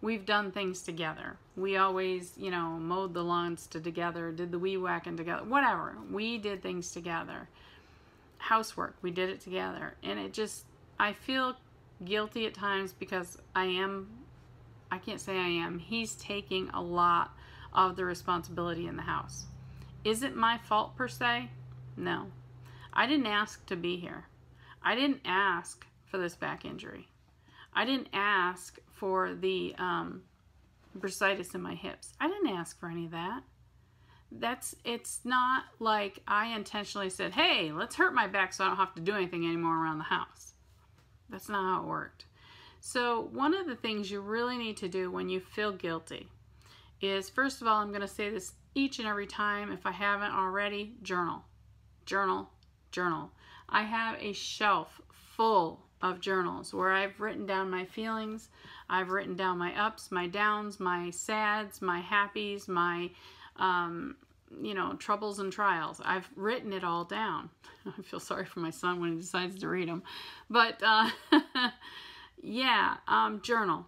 We've done things together. We always, you know, mowed the lawns to together, did the wee whacking together, whatever. We did things together. Housework, we did it together. And it just, I feel guilty at times because I am, I can't say I am, he's taking a lot of the responsibility in the house. Is it my fault per se? No. I didn't ask to be here. I didn't ask for this back injury. I didn't ask for the um, bursitis in my hips. I didn't ask for any of that. That's it's not like I intentionally said, "Hey, let's hurt my back so I don't have to do anything anymore around the house." That's not how it worked. So, one of the things you really need to do when you feel guilty is first of all, I'm going to say this each and every time. If I haven't already, journal, journal, journal. I have a shelf full of journals where I've written down my feelings. I've written down my ups, my downs, my sads, my happies, my, um, you know, troubles and trials. I've written it all down. I feel sorry for my son when he decides to read them. But, uh, yeah, um, journal.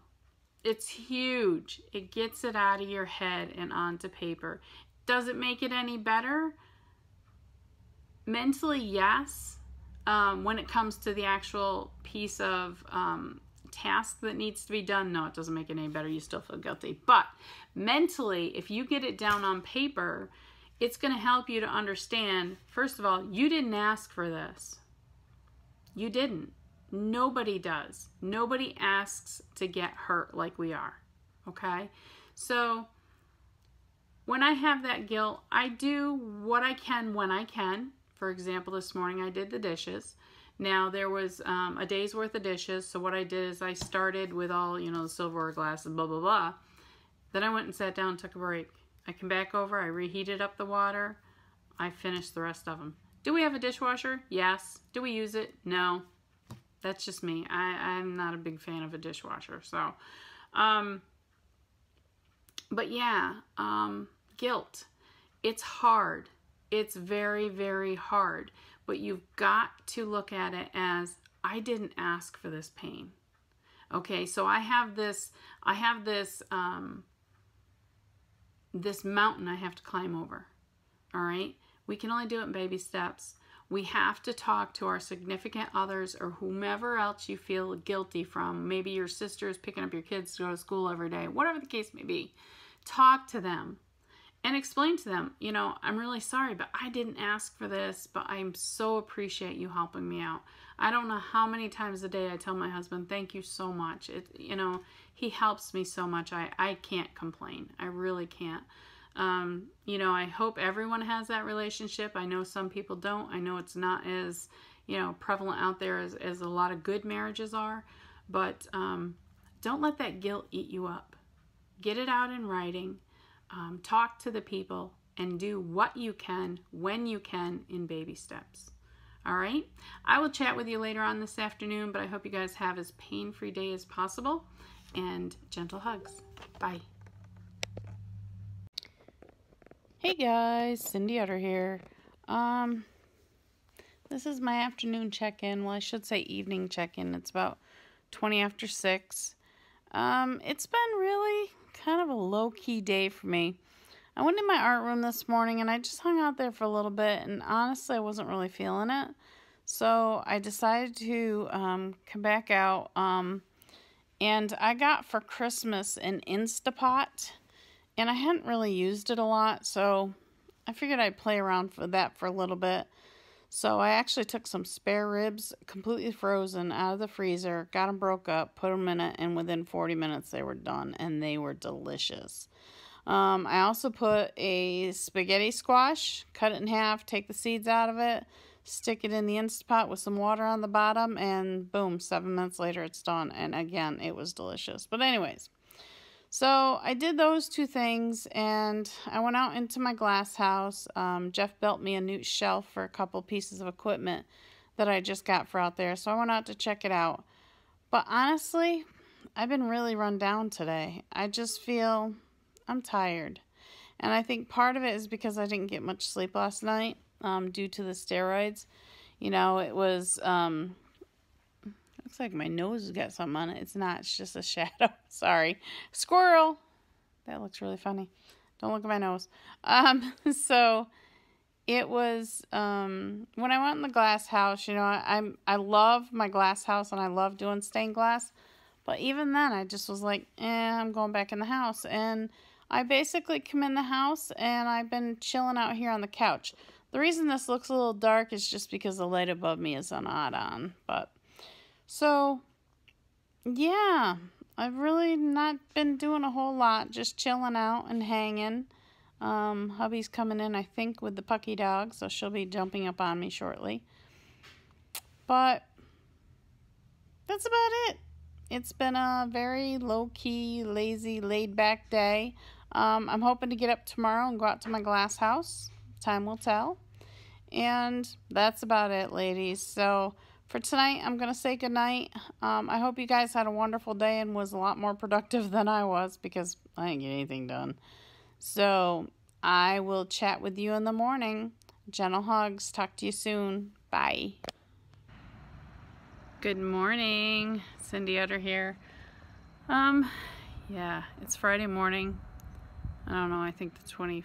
It's huge. It gets it out of your head and onto paper. Does it make it any better? Mentally, yes. Um, when it comes to the actual piece of um, task that needs to be done, no, it doesn't make it any better. You still feel guilty. But mentally, if you get it down on paper, it's going to help you to understand first of all, you didn't ask for this. You didn't. Nobody does. Nobody asks to get hurt like we are. Okay? So when I have that guilt, I do what I can when I can. For example, this morning I did the dishes. Now there was um, a day's worth of dishes, so what I did is I started with all, you know, the silverware glasses, blah, blah, blah. Then I went and sat down and took a break. I came back over, I reheated up the water, I finished the rest of them. Do we have a dishwasher? Yes. Do we use it? No that's just me. I, I'm not a big fan of a dishwasher. So, um, but yeah, um, guilt. It's hard. It's very, very hard. But you've got to look at it as I didn't ask for this pain. Okay, so I have this, I have this, um, this mountain I have to climb over. All right, we can only do it in baby steps. We have to talk to our significant others or whomever else you feel guilty from. Maybe your sister is picking up your kids to go to school every day, whatever the case may be. Talk to them and explain to them, you know, I'm really sorry, but I didn't ask for this, but I'm so appreciate you helping me out. I don't know how many times a day I tell my husband, thank you so much. It, you know, he helps me so much. I, I can't complain. I really can't. Um, you know, I hope everyone has that relationship. I know some people don't. I know it's not as, you know, prevalent out there as, as a lot of good marriages are. But um, don't let that guilt eat you up. Get it out in writing um, talk to the people, and do what you can when you can in baby steps. All right. I will chat with you later on this afternoon, but I hope you guys have as pain free day as possible and gentle hugs. Bye. Hey guys, Cindy Utter here. Um, this is my afternoon check in. Well, I should say evening check in. It's about 20 after 6. Um, it's been really kind of a low key day for me. I went in my art room this morning and I just hung out there for a little bit, and honestly, I wasn't really feeling it. So I decided to um, come back out. Um, and I got for Christmas an Instapot, and I hadn't really used it a lot, so I figured I'd play around with that for a little bit. So I actually took some spare ribs, completely frozen, out of the freezer, got them broke up, put them in it, and within 40 minutes they were done, and they were delicious. Um, I also put a spaghetti squash, cut it in half, take the seeds out of it, stick it in the Instapot with some water on the bottom, and boom, seven minutes later it's done. And again, it was delicious. But anyways, so I did those two things and I went out into my glass house. Um, Jeff built me a new shelf for a couple pieces of equipment that I just got for out there. So I went out to check it out. But honestly, I've been really run down today. I just feel I'm tired. And I think part of it is because I didn't get much sleep last night um, due to the steroids. You know, it was um, Looks like my nose has got something on it. It's not. It's just a shadow. Sorry. Squirrel. That looks really funny. Don't look at my nose. Um, so it was um, when I went in the glass house, you know, I, I'm I love my glass house and I love doing stained glass. But even then I just was like, eh, I'm going back in the house. And I basically come in the house and I've been chilling out here on the couch. The reason this looks a little dark is just because the light above me is on odd on. But so, yeah, I've really not been doing a whole lot, just chilling out and hanging. Um, hubby's coming in, I think, with the pucky dog, so she'll be jumping up on me shortly. But that's about it. It's been a very low key, lazy, laid back day. Um, I'm hoping to get up tomorrow and go out to my glass house. Time will tell. And that's about it, ladies. So, for tonight, I'm going to say goodnight. Um, I hope you guys had a wonderful day and was a lot more productive than I was because I didn't get anything done. So I will chat with you in the morning. Gentle hugs. Talk to you soon. Bye. Good morning. Cindy Utter here. Um, yeah, it's Friday morning. I don't know. I think the 21st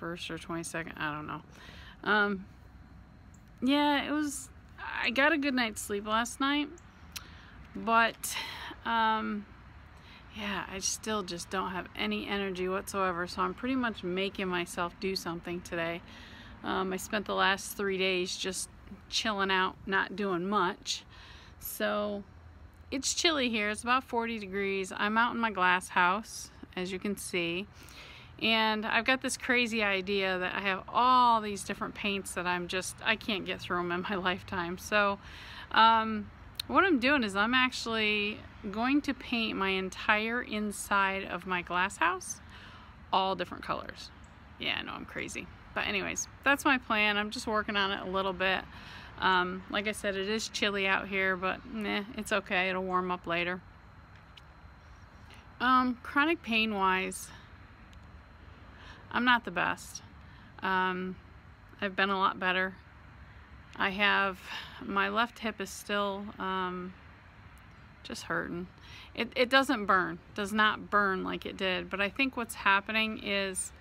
or 22nd. I don't know. Um, yeah, it was I got a good night's sleep last night, but um, yeah, I still just don't have any energy whatsoever. So I'm pretty much making myself do something today. Um, I spent the last three days just chilling out, not doing much. So it's chilly here. It's about 40 degrees. I'm out in my glass house, as you can see. And I've got this crazy idea that I have all these different paints that I'm just, I can't get through them in my lifetime. So um, what I'm doing is I'm actually going to paint my entire inside of my glass house all different colors. Yeah, I know I'm crazy. But anyways, that's my plan. I'm just working on it a little bit. Um, like I said, it is chilly out here, but it's okay. It'll warm up later. Um, chronic pain wise, I'm not the best. Um, I've been a lot better. I have my left hip is still um, just hurting. It, it doesn't burn, does not burn like it did, but I think what's happening is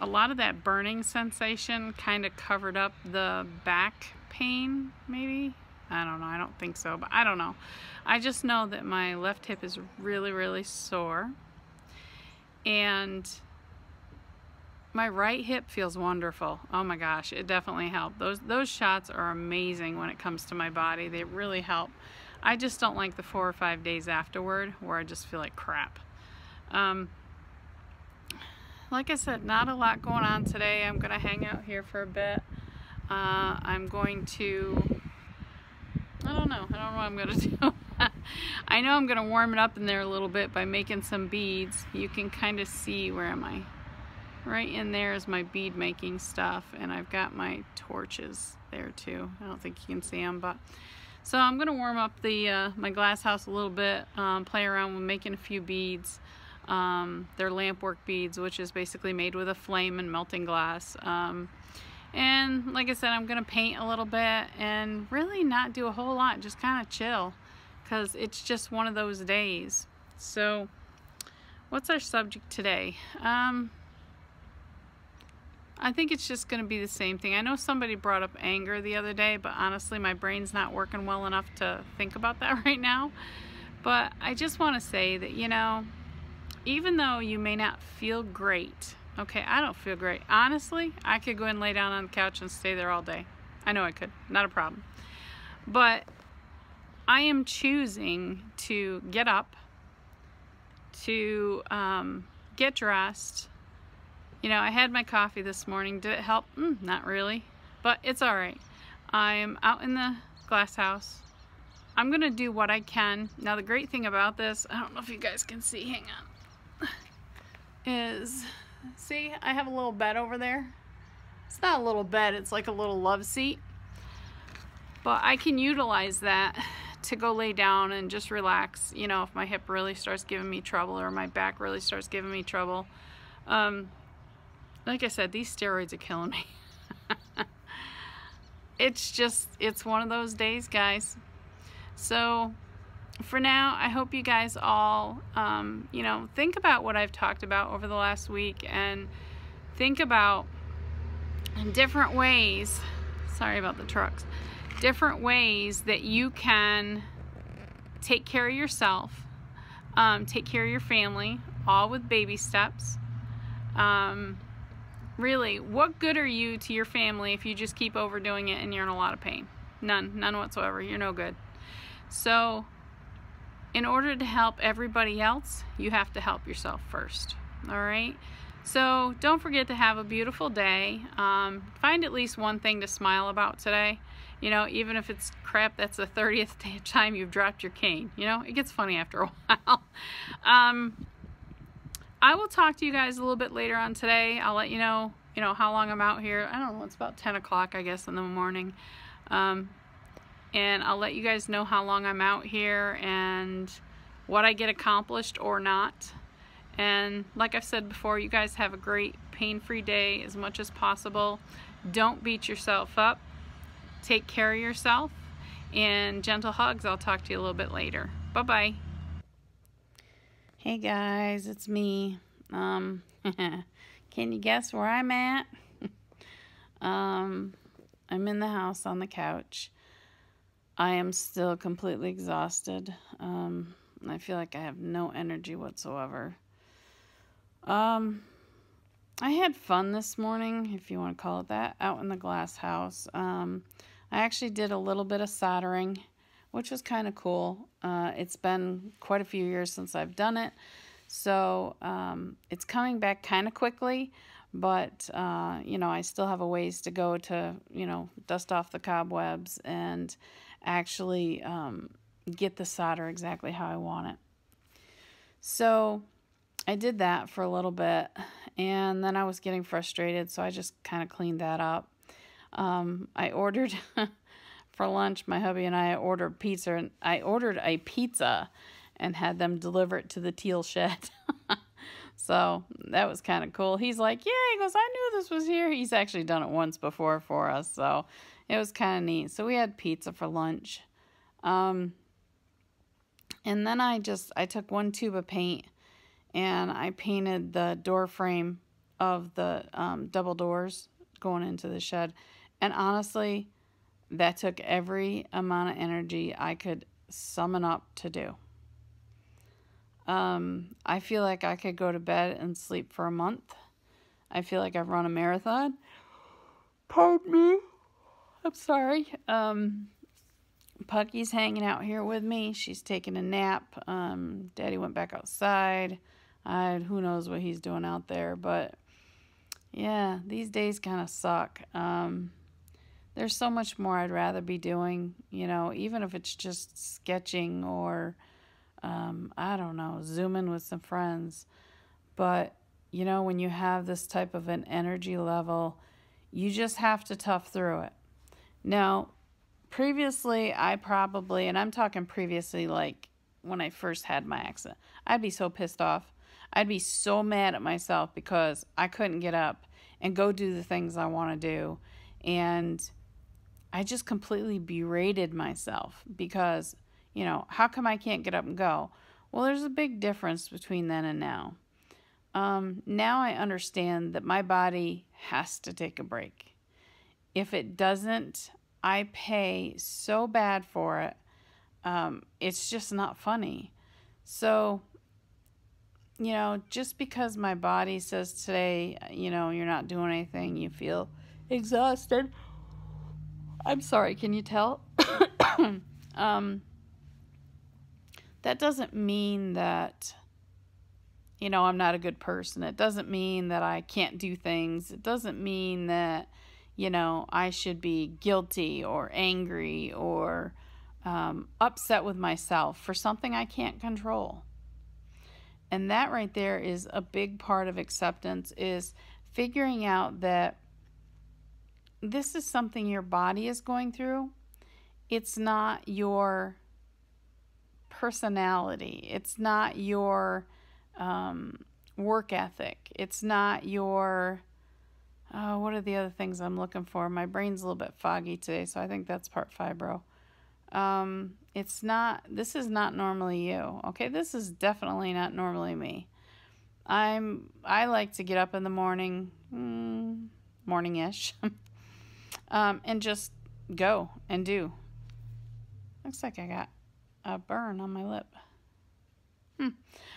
a lot of that burning sensation kind of covered up the back pain, maybe. I don't know. I don't think so, but I don't know. I just know that my left hip is really, really sore. And my right hip feels wonderful. Oh my gosh, it definitely helped. Those those shots are amazing when it comes to my body. They really help. I just don't like the four or five days afterward where I just feel like crap. Um, like I said, not a lot going on today. I'm going to hang out here for a bit. Uh, I'm going to, I don't know, I don't know what I'm going to do. I know I'm going to warm it up in there a little bit by making some beads. You can kind of see, where am I? Right in there is my bead making stuff and I've got my torches there too. I don't think you can see them, but so I'm to warm up the uh, my glass house a little bit, um, play around with making a few beads. Um, they're lamp work beads, which is basically made with a flame and melting glass. Um, and like I said, I'm to paint a little bit and really not do a whole lot, just kind of chill because it's just one of those days. So what's our subject today? Um, I think it's just going to be the same thing. I know somebody brought up anger the other day, but honestly, my brain's not working well enough to think about that right now. But I just want to say that, you know, even though you may not feel great, okay, I don't feel great. Honestly, I could go and lay down on the couch and stay there all day. I know I could, not a problem. But I am choosing to get up, to um, get dressed, you know, I had my coffee this morning. Did it help? Mm, not really, but it's all right. I'm out in the glass house. I'm to do what I can. Now, the great thing about this, I don't know if you guys can see, hang on, is, see, I have a little bed over there. It's not a little bed, it's like a little love seat. But I can utilize that to go lay down and just relax, you know, if my hip really starts giving me trouble or my back really starts giving me trouble. Um, like I said, these steroids are killing me. it's just, it's one of those days, guys. So, for now, I hope you guys all, um, you know, think about what I've talked about over the last week and think about different ways. Sorry about the trucks. Different ways that you can take care of yourself, um, take care of your family, all with baby steps. Um, Really, what good are you to your family if you just keep overdoing it and you're in a lot of pain? None, none whatsoever. You're no good. So, in order to help everybody else, you have to help yourself first. All right? So, don't forget to have a beautiful day. Um, find at least one thing to smile about today. You know, even if it's crap, that's the 30th time you've dropped your cane. You know, it gets funny after a while. um, I will talk to you guys a little bit later on today. I'll let you know, you know, how long I'm out here. I don't know, it's about 10 o'clock, I guess, in the morning. Um, and I'll let you guys know how long I'm out here and what I get accomplished or not. And like I've said before, you guys have a great pain-free day as much as possible. Don't beat yourself up. Take care of yourself. And gentle hugs. I'll talk to you a little bit later. Bye-bye. Hey guys, it's me. Um, can you guess where I'm at? um, I'm in the house on the couch. I am still completely exhausted. Um, I feel like I have no energy whatsoever. Um, I had fun this morning, if you want to call it that, out in the glass house. Um, I actually did a little bit of soldering which was kind of cool. Uh, it's been quite a few years since I've done it, so um, it's coming back kind of quickly, but uh, you know, I still have a ways to go to, you know, dust off the cobwebs and actually um, get the solder exactly how I want it. So I did that for a little bit, and then I was getting frustrated, so I just kind of cleaned that up. Um, I ordered for lunch, my hubby and I ordered pizza, and I ordered a pizza and had them deliver it to the teal shed. so that was kind of cool. He's like, Yeah, he goes, I knew this was here. He's actually done it once before for us. So it was kind of neat. So we had pizza for lunch. Um, and then I just I took one tube of paint and I painted the door frame of the um, double doors going into the shed. And honestly, that took every amount of energy I could summon up to do. Um, I feel like I could go to bed and sleep for a month. I feel like I've run a marathon. Pardon me. I'm sorry. Um, Pucky's hanging out here with me. She's taking a nap. Um, Daddy went back outside. I who knows what he's doing out there, but yeah, these days kind of suck. Um, there's so much more I'd rather be doing, you know, even if it's just sketching or um, I don't know, zooming with some friends. But you know, when you have this type of an energy level, you just have to tough through it. Now, previously, I probably, and I'm talking previously like when I first had my accident, I'd be so pissed off. I'd be so mad at myself because I couldn't get up and go do the things I want to do. And I just completely berated myself because, you know, how come I can't get up and go? Well, there's a big difference between then and now. Um, now I understand that my body has to take a break. If it doesn't, I pay so bad for it. Um, it's just not funny. So, you know, just because my body says today, you know, you're not doing anything, you feel exhausted. I'm sorry, can you tell? um, that doesn't mean that you know, I'm not a good person. It doesn't mean that I can't do things. It doesn't mean that, you know, I should be guilty or angry or um, upset with myself for something I can't control. And that right there is a big part of acceptance is figuring out that this is something your body is going through. It's not your personality. It's not your um, work ethic. It's not your, oh, what are the other things I'm looking for? My brain's a little bit foggy today, so I think that's part fibro. Um, it's not, this is not normally you. Okay, this is definitely not normally me. I'm, I like to get up in the morning, mm, morning ish, um, and just go and do. Looks like I got a burn on my lip. Hmm.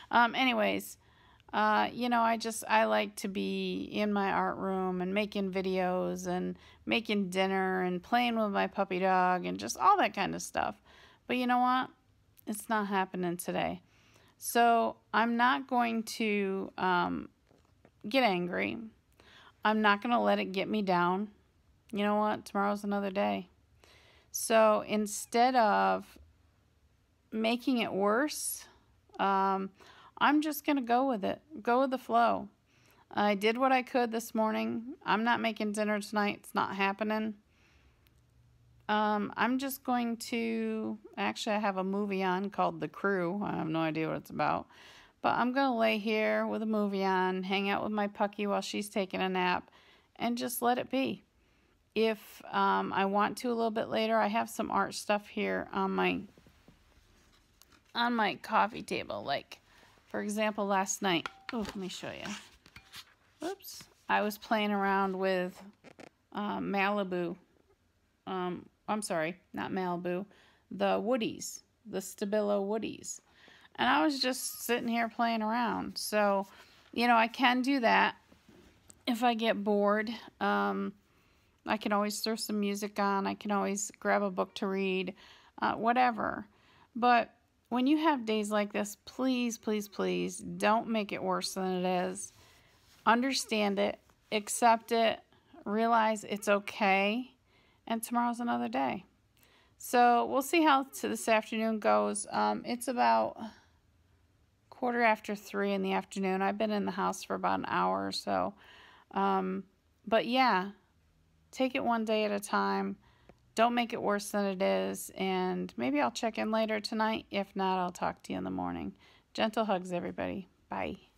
Um, anyways, uh, you know, I just, I like to be in my art room and making videos and making dinner and playing with my puppy dog and just all that kind of stuff. But you know what? It's not happening today. So I'm not going to um, get angry. I'm not going to let it get me down. You know what? Tomorrow's another day. So instead of making it worse, um, I'm just going to go with it, go with the flow. I did what I could this morning. I'm not making dinner tonight, it's not happening. Um, I'm just going to actually, I have a movie on called The Crew. I have no idea what it's about. But I'm going to lay here with a movie on, hang out with my pucky while she's taking a nap, and just let it be. If um, I want to a little bit later, I have some art stuff here on my on my coffee table. Like, for example, last night. Oh, let me show you. Whoops. I was playing around with uh, Malibu. Um, I'm sorry, not Malibu. The Woodies. The Stabilo Woodies. And I was just sitting here playing around. So, you know, I can do that if I get bored. Um, I can always throw some music on. I can always grab a book to read, uh, whatever. But when you have days like this, please, please, please don't make it worse than it is. Understand it, accept it, realize it's okay, and tomorrow's another day. So we'll see how this afternoon goes. Um, it's about quarter after three in the afternoon. I've been in the house for about an hour or so. Um, but yeah, take it one day at a time. Don't make it worse than it is. And maybe I'll check in later tonight. If not, I'll talk to you in the morning. Gentle hugs, everybody. Bye.